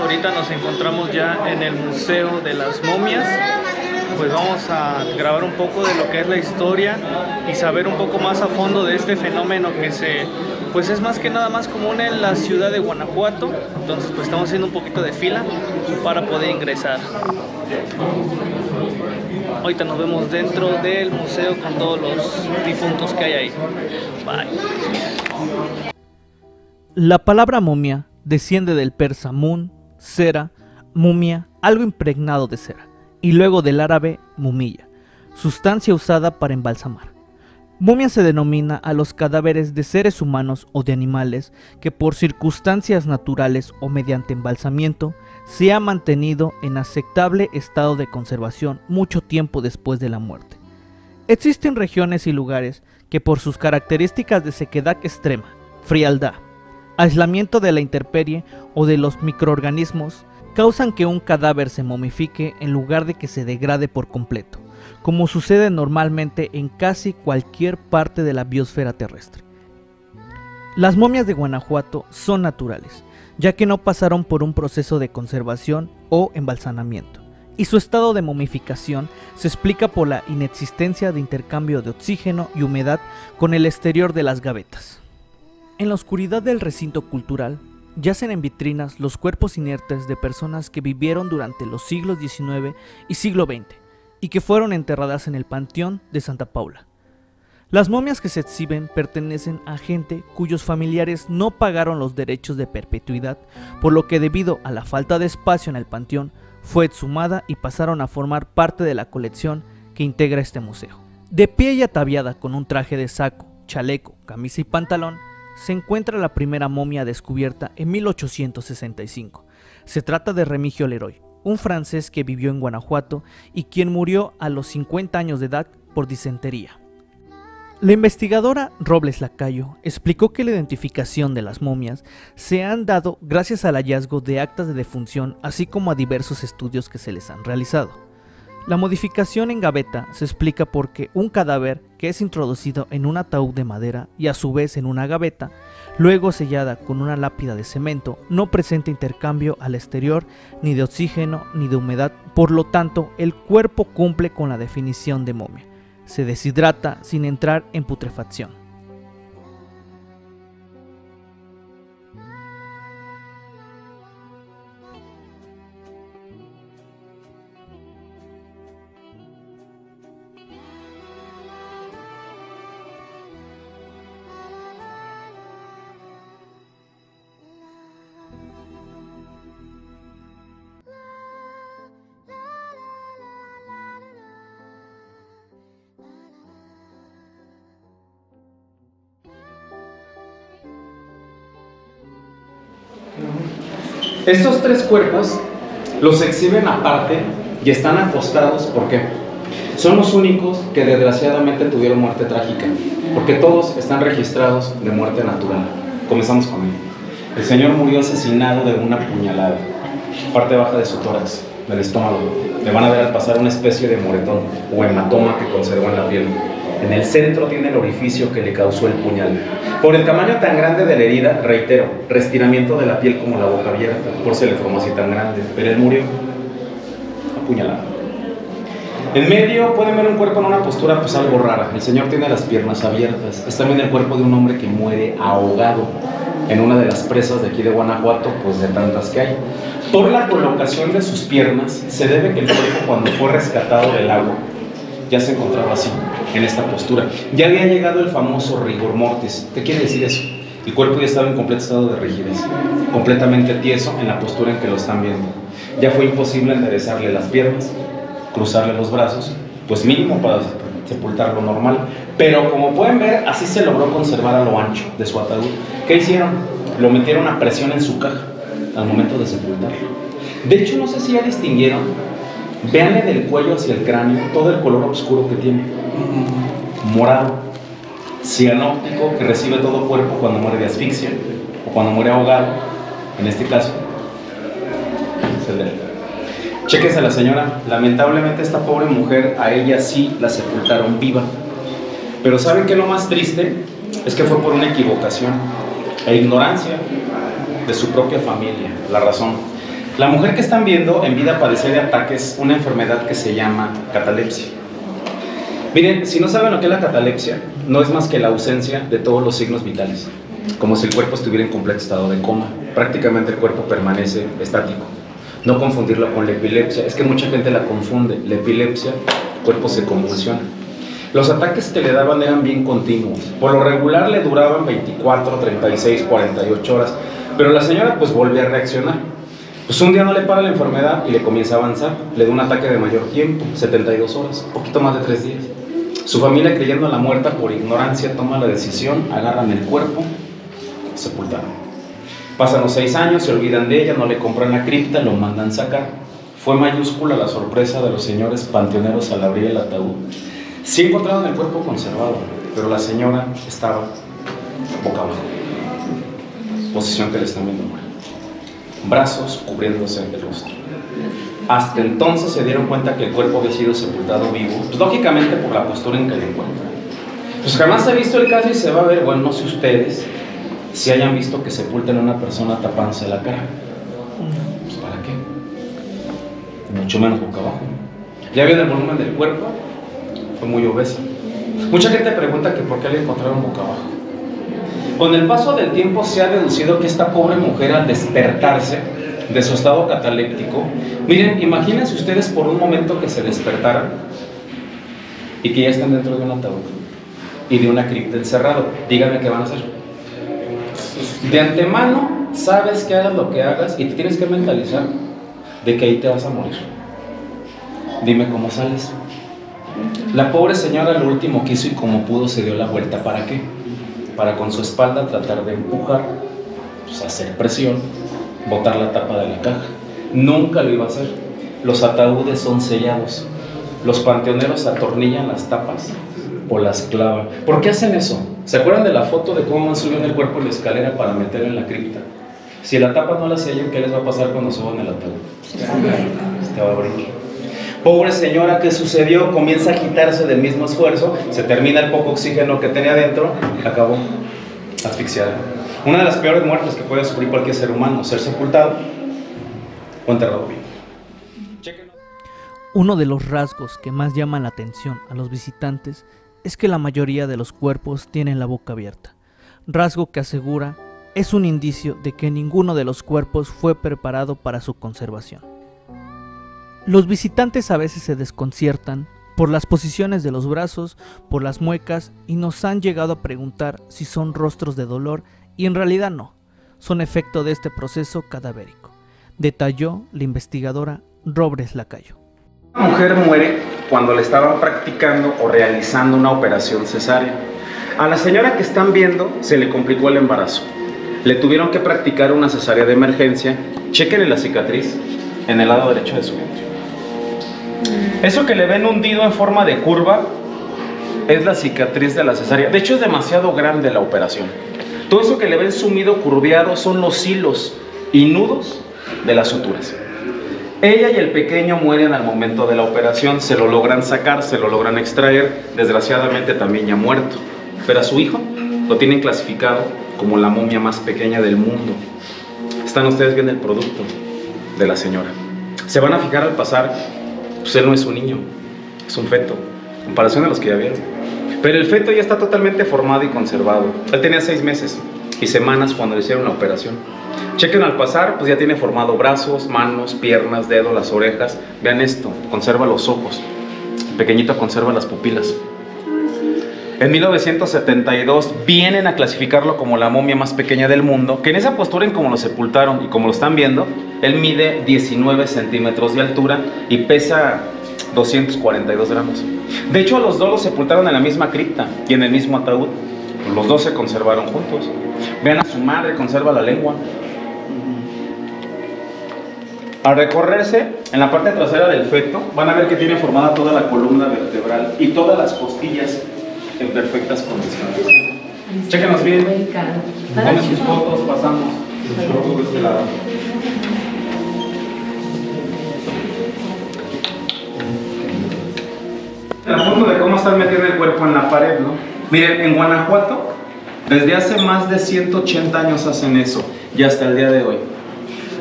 ahorita nos encontramos ya en el Museo de las Momias. Pues vamos a grabar un poco de lo que es la historia y saber un poco más a fondo de este fenómeno que se pues es más que nada más común en la ciudad de Guanajuato. Entonces pues estamos haciendo un poquito de fila para poder ingresar. Ahorita nos vemos dentro del museo con todos los difuntos que hay ahí. Bye. La palabra momia desciende del persa mun, cera, mumia, algo impregnado de cera, y luego del árabe mumilla, sustancia usada para embalsamar. Momia se denomina a los cadáveres de seres humanos o de animales que por circunstancias naturales o mediante embalsamiento se ha mantenido en aceptable estado de conservación mucho tiempo después de la muerte. Existen regiones y lugares que por sus características de sequedad extrema, frialdad, aislamiento de la intemperie o de los microorganismos causan que un cadáver se momifique en lugar de que se degrade por completo, como sucede normalmente en casi cualquier parte de la biosfera terrestre. Las momias de Guanajuato son naturales, ya que no pasaron por un proceso de conservación o embalsamamiento, y su estado de momificación se explica por la inexistencia de intercambio de oxígeno y humedad con el exterior de las gavetas. En la oscuridad del recinto cultural yacen en vitrinas los cuerpos inertes de personas que vivieron durante los siglos XIX y siglo XX y que fueron enterradas en el Panteón de Santa Paula. Las momias que se exhiben pertenecen a gente cuyos familiares no pagaron los derechos de perpetuidad, por lo que debido a la falta de espacio en el panteón fue exhumada y pasaron a formar parte de la colección que integra este museo. De pie y ataviada con un traje de saco, chaleco, camisa y pantalón, se encuentra la primera momia descubierta en 1865. Se trata de Remigio Leroy, un francés que vivió en Guanajuato y quien murió a los 50 años de edad por disentería. La investigadora Robles Lacayo explicó que la identificación de las momias se han dado gracias al hallazgo de actas de defunción así como a diversos estudios que se les han realizado. La modificación en gaveta se explica porque un cadáver que es introducido en un ataúd de madera y a su vez en una gaveta, luego sellada con una lápida de cemento, no presenta intercambio al exterior ni de oxígeno ni de humedad, por lo tanto el cuerpo cumple con la definición de momia. Se deshidrata sin entrar en putrefacción. Estos tres cuerpos los exhiben aparte y están acostados, ¿por qué? Son los únicos que desgraciadamente tuvieron muerte trágica, porque todos están registrados de muerte natural. Comenzamos con él. El señor murió asesinado de una puñalada, parte baja de su tórax, del estómago. Le van a ver al pasar una especie de moretón o hematoma que conserva en la piel. En el centro tiene el orificio que le causó el puñal. Por el tamaño tan grande de la herida, reitero, restiramiento de la piel como la boca abierta, por eso le formó así tan grande, pero él murió apuñalado. En medio pueden ver un cuerpo en una postura pues algo rara. El Señor tiene las piernas abiertas. Es también el cuerpo de un hombre que muere ahogado en una de las presas de aquí de Guanajuato, pues de tantas que hay. Por la colocación de sus piernas se debe que el cuerpo cuando fue rescatado del agua ya se encontraba así, en esta postura. Ya había llegado el famoso rigor mortis. ¿Qué quiere decir eso? El cuerpo ya estaba en completo estado de rigidez, completamente tieso en la postura en que lo están viendo. Ya fue imposible enderezarle las piernas, cruzarle los brazos, pues mínimo para sepultarlo normal. Pero como pueden ver, así se logró conservar a lo ancho de su ataúd. ¿Qué hicieron? Lo metieron a presión en su caja al momento de sepultarlo. De hecho, no sé si ya distinguieron Veanle del cuello hacia el cráneo todo el color oscuro que tiene. Morado. Cianóptico que recibe todo cuerpo cuando muere de asfixia o cuando muere ahogado. En este caso, Chéquese a la señora. Lamentablemente esta pobre mujer, a ella sí la sepultaron viva. Pero ¿saben qué lo más triste? Es que fue por una equivocación e ignorancia de su propia familia. La razón La mujer que están viendo en vida padecía de ataques una enfermedad que se llama catalepsia. Miren, si no saben lo que es la catalepsia, no es más que la ausencia de todos los signos vitales, como si el cuerpo estuviera en completo estado de coma. Prácticamente el cuerpo permanece estático. No confundirlo con la epilepsia, es que mucha gente la confunde. La epilepsia, el cuerpo se convulsiona. Los ataques que le daban eran bien continuos. Por lo regular le duraban 24, 36, 48 horas. Pero la señora pues volvía a reaccionar. Pues un día no le para la enfermedad y le comienza a avanzar. Le da un ataque de mayor tiempo, 72 horas, poquito más de 3 días. Su familia, creyendo a la muerta por ignorancia, toma la decisión, agarran el cuerpo, sepultaron. Pasan los seis años, se olvidan de ella, no le compran la cripta, lo mandan sacar. Fue mayúscula la sorpresa de los señores panteoneros al abrir el ataúd. Sí encontraron el cuerpo conservado, pero la señora estaba boca abajo. Posición que le están viendo ahora. Brazos cubriéndose el rostro. Hasta entonces se dieron cuenta que el cuerpo había sido sepultado vivo, pues, lógicamente por la postura en que lo encuentran. Pues jamás se ha visto el caso y se va a ver, bueno, no sé ustedes, si hayan visto que sepulten a una persona tapándose la cara. Pues ¿para qué? Mucho menos boca abajo. Ya vieron el volumen del cuerpo, fue muy obesa. Mucha gente pregunta que por qué le encontraron boca abajo. Con el paso del tiempo se ha deducido que esta pobre mujer al despertarse de su estado cataléptico, miren, imagínense ustedes por un momento que se despertaran y que ya están dentro de un ataúd y de una cripta encerrado. Díganme qué van a hacer. De antemano sabes que hagas lo que hagas y te tienes que mentalizar de que ahí te vas a morir. Dime cómo sales. La pobre señora lo último que hizo y como pudo se dio la vuelta. ¿Para qué? Para con su espalda tratar de empujar, pues, hacer presión, botar la tapa de la caja. Nunca lo iba a hacer. Los ataúdes son sellados. Los panteoneros atornillan las tapas o las clavan. ¿Por qué hacen eso? ¿Se acuerdan de la foto de cómo subiendo el cuerpo en la escalera para meterlo en la cripta? Si la tapa no la sellan, ¿qué les va a pasar cuando suban el ataúd? Va a abrir. Pobre señora, ¿qué sucedió? Comienza a quitarse del mismo esfuerzo, se termina el poco oxígeno que tenía dentro, acabó asfixiada. Una de las peores muertes que puede sufrir cualquier ser humano, ser sepultado o enterrado vivo. Uno de los rasgos que más llaman la atención a los visitantes es que la mayoría de los cuerpos tienen la boca abierta, rasgo que asegura es un indicio de que ninguno de los cuerpos fue preparado para su conservación. Los visitantes a veces se desconciertan por las posiciones de los brazos, por las muecas y nos han llegado a preguntar si son rostros de dolor y en realidad no, son efecto de este proceso cadavérico, detalló la investigadora Robles Lacayo. Una mujer muere cuando le estaban practicando o realizando una operación cesárea. A la señora que están viendo se le complicó el embarazo. Le tuvieron que practicar una cesárea de emergencia. Chequen la cicatriz en el lado derecho de su vientre. Eso que le ven hundido en forma de curva es la cicatriz de la cesárea. De hecho es demasiado grande la operación. Todo eso que le ven sumido, curveado, son los hilos y nudos de las suturas. Ella y el pequeño mueren al momento de la operación, se lo logran sacar, se lo logran extraer, desgraciadamente también ya muerto. Pero a su hijo lo tienen clasificado como la momia más pequeña del mundo. Están ustedes viendo el producto de la señora. Se van a fijar al pasar, pues él no es un niño, es un feto, en comparación a los que ya vieron. Pero el feto ya está totalmente formado y conservado. Él tenía seis meses y semanas cuando le hicieron la operación. Chequen al pasar, pues ya tiene formado brazos, manos, piernas, dedos, las orejas. Vean esto, conserva los ojos. Pequeñito conserva las pupilas. En 1972 vienen a clasificarlo como la momia más pequeña del mundo, que en esa postura en como lo sepultaron y como lo están viendo, él mide 19 centímetros de altura y pesa 242 gramos. De hecho, los dos los sepultaron en la misma cripta y en el mismo ataúd. Los dos se conservaron juntos. Vean a su madre, conserva la lengua. Al recorrerse en la parte trasera del feto, van a ver que tiene formada toda la columna vertebral y todas las costillas en perfectas condiciones. Chequenos bien. Tomen sus fotos, pasamos. La foto de cómo están metiendo el cuerpo en la pared, ¿no? Miren, en Guanajuato, desde hace más de 180 años hacen eso, y hasta el día de hoy.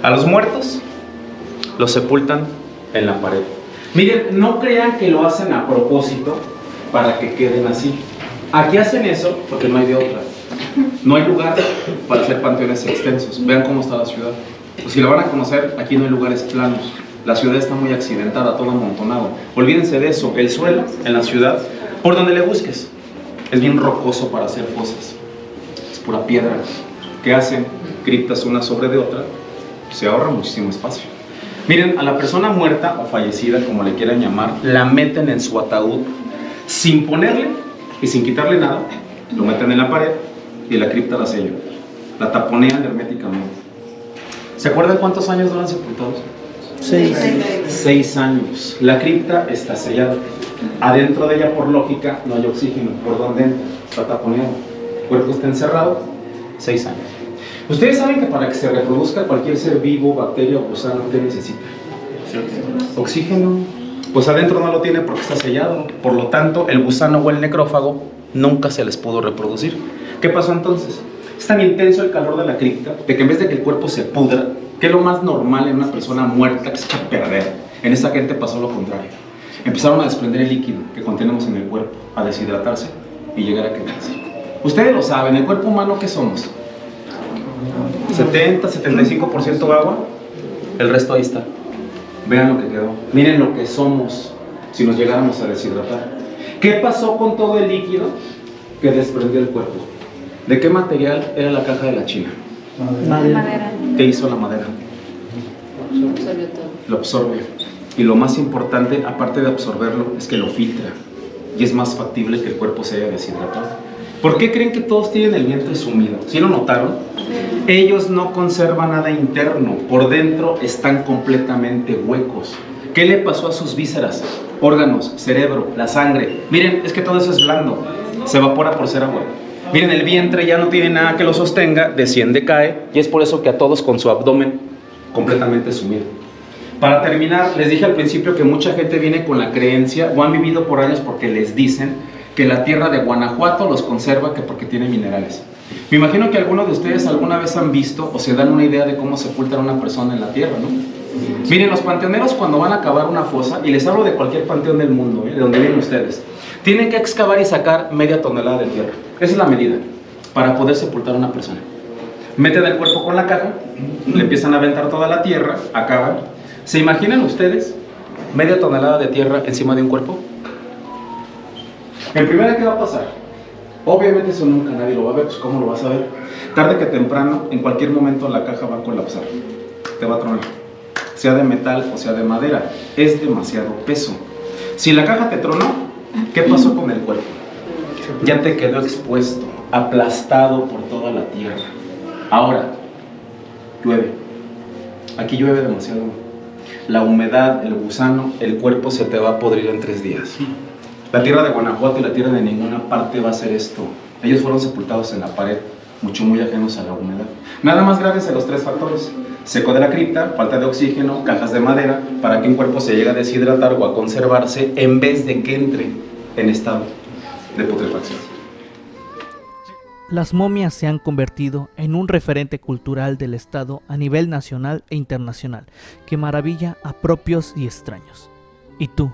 A los muertos Los sepultan en la pared. Miren, no crean que lo hacen a propósito para que queden así. Aquí hacen eso porque no hay de otra. No hay lugar para hacer panteones extensos. Vean cómo está la ciudad. Pues si la van a conocer, aquí no hay lugares planos. La ciudad está muy accidentada, todo amontonado. Olvídense de eso. El suelo en la ciudad, por donde le busques, es bien rocoso para hacer cosas. Es pura piedra. ¿Qué hacen? Criptas una sobre de otra. Se ahorra muchísimo espacio. Miren, a la persona muerta o fallecida, como le quieran llamar, la meten en su ataúd sin ponerle y sin quitarle nada. Lo meten en la pared y la cripta la sellan. La taponean herméticamente. ¿Se acuerdan cuántos años duran sepultados? Seis. Seis años. La cripta está sellada. Adentro de ella, por lógica, no hay oxígeno. ¿Por dónde entra? Está taponeado. El cuerpo está encerrado. Seis años. Ustedes saben que para que se reproduzca cualquier ser vivo, bacteria o gusano, ¿qué necesita? Oxígeno. Pues adentro no lo tiene porque está sellado. Por lo tanto, el gusano o el necrófago nunca se les pudo reproducir. ¿Qué pasó entonces? Es tan intenso el calor de la cripta de que en vez de que el cuerpo se pudra, que es lo más normal en una persona muerta que se echa a perder, en esta gente pasó lo contrario. Empezaron a desprender el líquido que contenemos en el cuerpo, a deshidratarse y llegar a quemarse. Ustedes lo saben, el cuerpo humano, ¿qué somos? 70, 75% agua, el resto ahí está. Vean lo que quedó. Miren lo que somos si nos llegáramos a deshidratar. ¿Qué pasó con todo el líquido que desprendió el cuerpo? ¿De qué material era la caja de la China? Madera. ¿Qué hizo la madera? Absorbe todo. Lo absorbe. Y lo más importante, aparte de absorberlo, es que lo filtra. Y es más factible que el cuerpo se haya deshidratado. ¿Por qué creen que todos tienen el vientre sumido? ¿Sí lo notaron? Ellos no conservan nada interno. Por dentro están completamente huecos. ¿Qué le pasó a sus vísceras? Órganos, cerebro, la sangre. Miren, es que todo eso es blando. Se evapora por ser agua. Miren, el vientre ya no tiene nada que lo sostenga, desciende, cae, y es por eso que a todos con su abdomen completamente sumido. Para terminar, les dije al principio que mucha gente viene con la creencia o han vivido por años porque les dicen que la tierra de Guanajuato los conserva que porque tiene minerales. Me imagino que algunos de ustedes alguna vez han visto o se dan una idea de cómo sepultan a una persona en la tierra, ¿no? Miren, los panteoneros cuando van a cavar una fosa, y les hablo de cualquier panteón del mundo, ¿eh? de donde vienen ustedes, tienen que excavar y sacar media tonelada de tierra. Esa es la medida para poder sepultar a una persona. Meten el cuerpo con la caja, le empiezan a aventar toda la tierra, acaban. ¿Se imaginan ustedes media tonelada de tierra encima de un cuerpo? En primera, ¿qué va a pasar? Obviamente eso nunca nadie lo va a ver, pues ¿cómo lo vas a ver? Tarde que temprano, en cualquier momento la caja va a colapsar, te va a tronar, sea de metal o sea de madera, es demasiado peso. Si la caja te tronó, ¿qué pasó con el cuerpo? Ya te quedó expuesto, aplastado por toda la tierra. Ahora, llueve. Aquí llueve demasiado. La humedad, el gusano, el cuerpo se te va a podrir en tres días. La tierra de Guanajuato y la tierra de ninguna parte va a hacer esto. Ellos fueron sepultados en la pared, mucho muy ajenos a la humedad. Nada más graves a los tres factores. Seco de la cripta, falta de oxígeno, cajas de madera, para que un cuerpo se llegue a deshidratar o a conservarse en vez de que entre en estado de putrefacción. Las momias se han convertido en un referente cultural del Estado a nivel nacional e internacional, que maravilla a propios y extraños. ¿Y tú?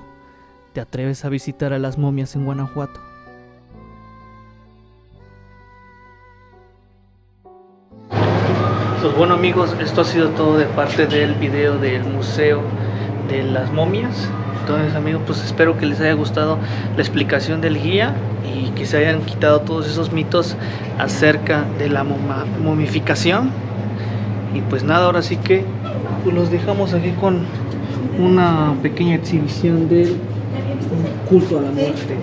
¿Te atreves a visitar a las momias en Guanajuato? Pues bueno amigos, esto ha sido todo de parte del video del Museo de las Momias. Entonces amigos, pues espero que les haya gustado la explicación del guía y que se hayan quitado todos esos mitos acerca de la momificación. Y pues nada, ahora sí que pues, los dejamos aquí con una pequeña exhibición del culto a la muerte.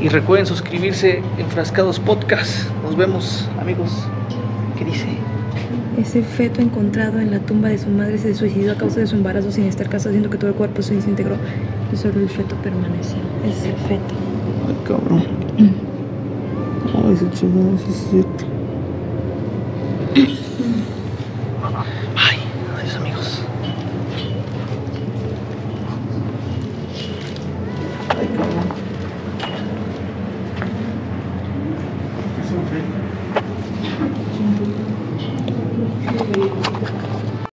Y recuerden suscribirse en Frascados Podcast. Nos vemos amigos. ¿Qué dice? Ese feto encontrado en la tumba de su madre se suicidó a causa de su embarazo sin estar casado, haciendo que todo el cuerpo se desintegró y solo el feto permaneció. Ese feto. Ay, cabrón. Ay, ese chingado, es cierto.